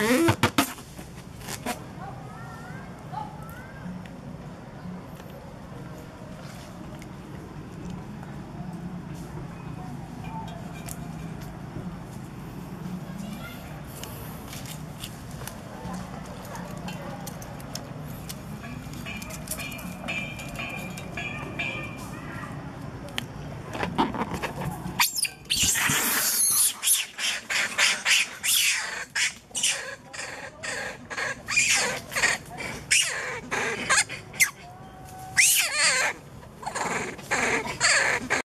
Uh-uh.